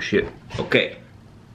Shit. Okay.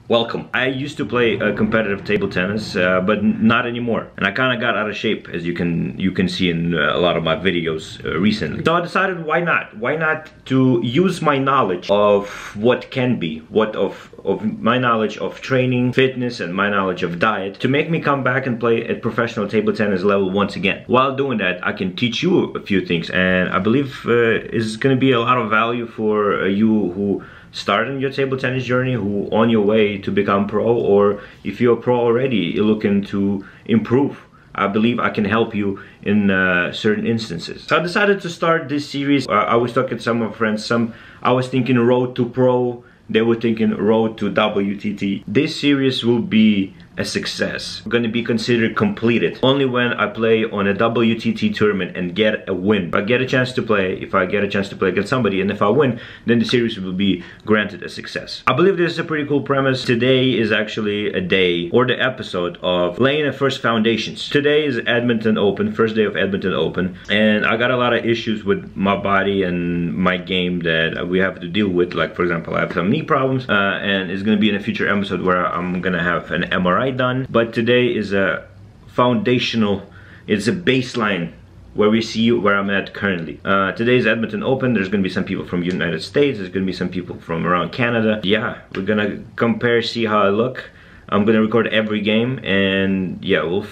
Welcome. I used to play uh, competitive table tennis, uh, but not anymore. And I kind of got out of shape, as you can you can see in uh, a lot of my videos uh, recently. So I decided, why not? Why not to use my knowledge of what can be, what of of my knowledge of training, fitness, and my knowledge of diet to make me come back and play at professional table tennis level once again. While doing that, I can teach you a few things, and I believe uh, is going to be a lot of value for uh, you who starting your table tennis journey who on your way to become pro or if you're pro already you're looking to improve I believe I can help you in uh, certain instances. So I decided to start this series. Uh, I was talking to some of my friends. Some I was thinking road to pro. They were thinking road to WTT. This series will be a success. I'm Gonna be considered completed only when I play on a WTT tournament and get a win. If I get a chance to play, if I get a chance to play against somebody, and if I win, then the series will be granted a success. I believe this is a pretty cool premise. Today is actually a day or the episode of laying the first foundations. Today is Edmonton Open, first day of Edmonton Open, and I got a lot of issues with my body and my game that we have to deal with. Like for example, I have some knee problems, uh, and it's gonna be in a future episode where I'm gonna have an MRI done, but today is a foundational, it's a baseline where we see where I'm at currently. Uh, today's Edmonton Open, there's gonna be some people from United States, there's gonna be some people from around Canada. Yeah, we're gonna compare, see how I look. I'm gonna record every game and yeah, we'll,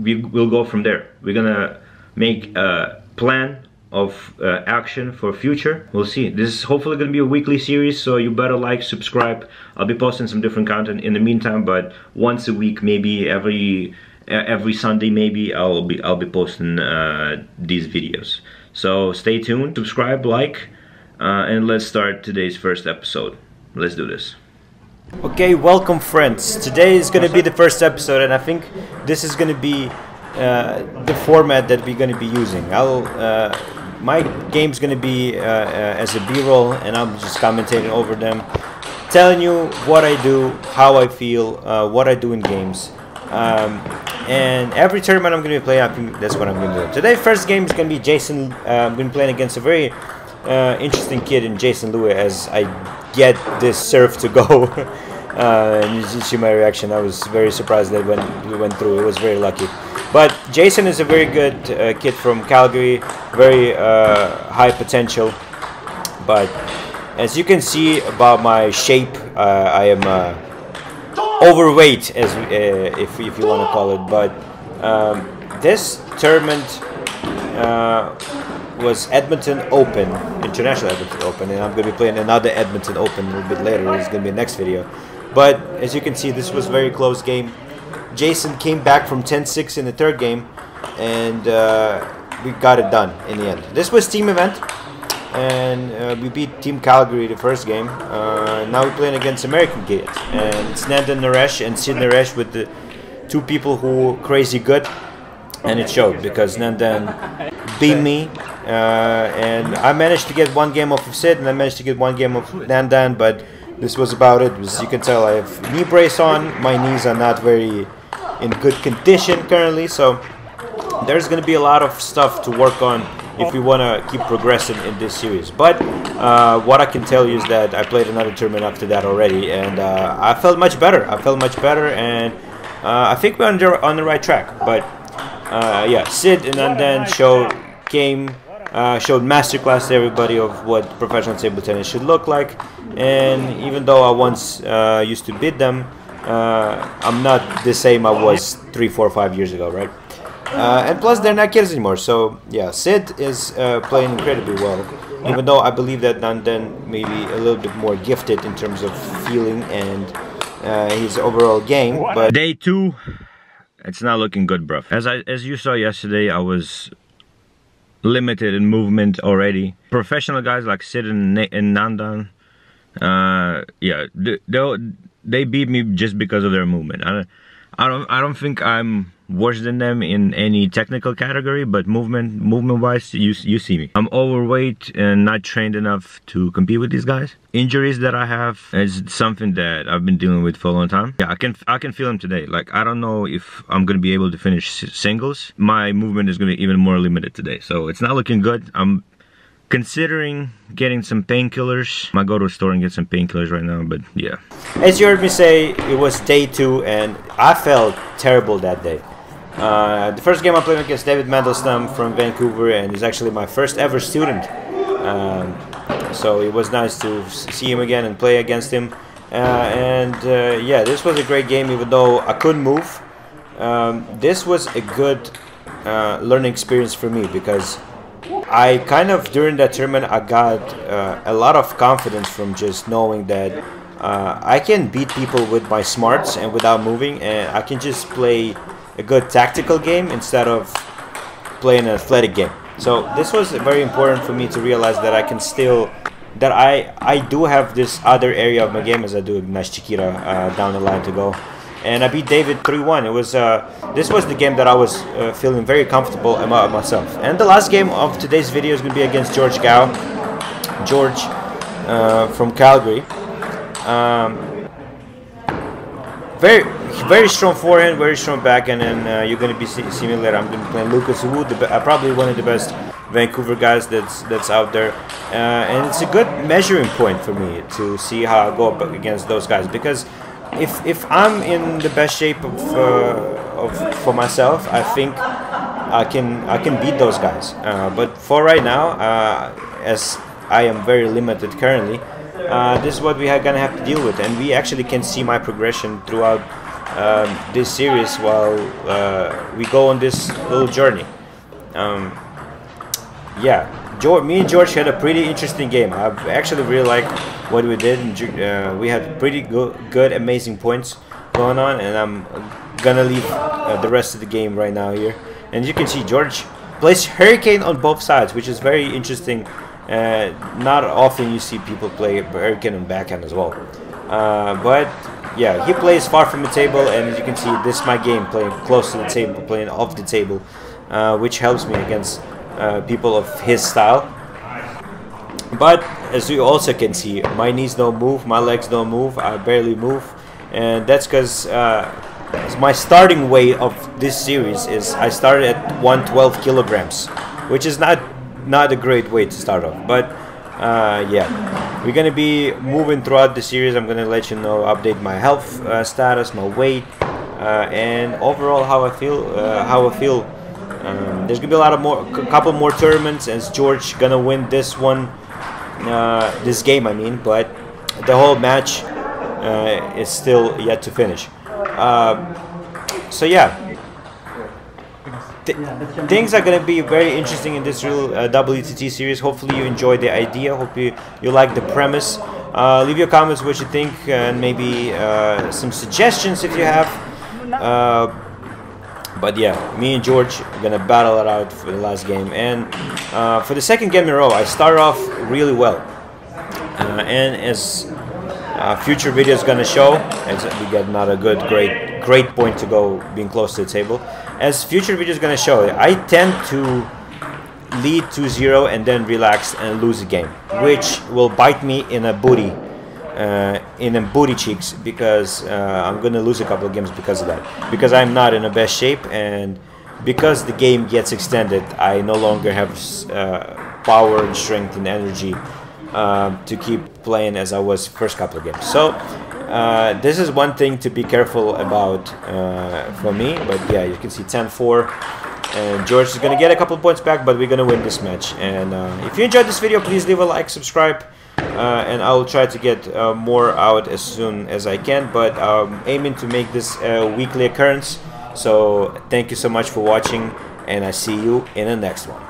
we, we'll go from there. We're gonna make a plan of uh, action for future. We'll see. This is hopefully going to be a weekly series so you better like subscribe. I'll be posting some different content in the meantime but once a week maybe every every sunday maybe i'll be i'll be posting uh, these videos. So stay tuned subscribe like uh, and let's start today's first episode. Let's do this. Okay welcome friends. Today is going to be the first episode and i think this is going to be uh, the format that we're going to be using. I'll uh, my game's going to be uh, uh, as a B-roll, and I'm just commentating over them, telling you what I do, how I feel, uh, what I do in games. Um, and every tournament I'm going to be playing, think that's what I'm to do. today first game is going to be Jason. I'm going to be playing against a very interesting kid in Jason Louis as I get this serve to go. Uh, and you see my reaction. I was very surprised that when we went through, it was very lucky. But Jason is a very good uh, kid from Calgary, very uh, high potential. But as you can see about my shape, uh, I am uh, overweight, as if if you want to call it. But um, this tournament was Edmonton Open, International Edmonton Open, and I'm going to be playing another Edmonton Open a little bit later. It's going to be the next video. But as you can see, this was a very close game. Jason came back from 10-6 in the third game, and uh, we got it done in the end. This was team event, and uh, we beat Team Calgary the first game. Uh, now we're playing against American kids, and it's Nandan Naresh and Sid Naresh with the two people who crazy good, and it showed because Nandan beat me, uh, and I managed to get one game off of Sid, and I managed to get one game of Nandan, but this was about it. As you can tell, I have knee brace on. My knees are not very in good condition currently, so there's going to be a lot of stuff to work on if we want to keep progressing in this series. But uh, what I can tell you is that I played another tournament after that already, and uh, I felt much better. I felt much better, and uh, I think we're on the, on the right track. But uh, yeah, Sid and then showed game uh, showed masterclass to everybody of what professional table tennis should look like. And even though I once uh, used to beat them, uh, I'm not the same I was three, four, five years ago, right? Uh, and plus, they're not kids anymore. So yeah, Sid is uh, playing incredibly well. Even though I believe that Nandan may be a little bit more gifted in terms of feeling and uh, his overall game, but day two, it's not looking good, bro. As I as you saw yesterday, I was limited in movement already. Professional guys like Sid and, and Nandan, uh, yeah, they they beat me just because of their movement. I, I don't I don't think I'm worse than them in any technical category, but movement movement wise, you you see me. I'm overweight and not trained enough to compete with these guys. Injuries that I have is something that I've been dealing with for a long time. Yeah, I can I can feel them today. Like I don't know if I'm gonna be able to finish singles. My movement is gonna be even more limited today, so it's not looking good. I'm considering getting some painkillers. I go to a store and get some painkillers right now, but yeah. As you heard me say, it was day two, and I felt terrible that day. Uh, the first game I played against David Mandelstam from Vancouver, and he's actually my first ever student. Um, so it was nice to see him again and play against him. Uh, and uh, yeah, this was a great game, even though I couldn't move. Um, this was a good uh, learning experience for me because I kind of during that tournament I got uh, a lot of confidence from just knowing that uh, I can beat people with my smarts and without moving, and I can just play a good tactical game instead of playing an athletic game. So this was very important for me to realize that I can still that I I do have this other area of my game as I do Nash Chikira uh, down the line to go. And I beat David 3-1. It was uh, this was the game that I was uh, feeling very comfortable about myself. And the last game of today's video is going to be against George Gao, George uh, from Calgary. Um, very very strong forehand, very strong backhand, and uh, you're going to be later. I'm going to be playing Lucas Wu, the, uh, probably one of the best Vancouver guys that's that's out there, uh, and it's a good measuring point for me to see how I go up against those guys because if if I'm in the best shape of, uh, of for myself, I think I can I can beat those guys. Uh, but for right now, uh, as I am very limited currently. Uh, this is what we are gonna have to deal with, and we actually can see my progression throughout um, this series while uh, we go on this little journey. Um, yeah, George, me and George had a pretty interesting game. I actually really like what we did. Uh, we had pretty good, good, amazing points going on, and I'm gonna leave uh, the rest of the game right now here. And you can see George plays Hurricane on both sides, which is very interesting uh, not often you see people play Hurricane and backhand as well. Uh, but yeah, he plays far from the table, and as you can see, this is my game playing close to the table, playing off the table, uh, which helps me against uh, people of his style. But as you also can see, my knees don't move, my legs don't move, I barely move, and that's because uh, my starting weight of this series is I started at 112 kilograms, which is not not a great way to start off. But uh, yeah, we're gonna be moving throughout the series. I'm gonna let you know, update my health uh, status, my weight, uh, and overall how I feel. Uh, how I feel. Um, there's gonna be a lot of more, a couple more tournaments, as George gonna win this one, uh, this game. I mean, but the whole match uh, is still yet to finish. so yeah th things are going to be very interesting in this real uh, WTT series. Hopefully you enjoyed the idea. Hope you, you like the premise. Uh, leave your comments what you think and maybe uh, some suggestions if you have. Uh, but yeah, me and George are to battle it out for the last game. And uh, for the second game in a row, I started off really well. Uh, and as future videos to show, as we get another good, great, great point to go being close to the table as future videos gonna show, I tend to lead 2-0 and then relax and lose a game, which will bite me in a booty, uh, in a booty cheeks because uh, I'm gonna lose a couple of games because of that. Because I'm not in the best shape and because the game gets extended, I no longer have uh, power and strength and energy uh, to keep playing as I was first couple of games. So uh, this is one thing to be careful about uh, for me, but yeah, you can see 10-4. And George is going to get a couple points back, but we're going to win this match. And uh, if you enjoyed this video, please leave a like, subscribe, uh, and I will try to get uh, more out as soon as I can. But I'm aiming to make this a weekly occurrence. So thank you so much for watching, and I see you in the next one.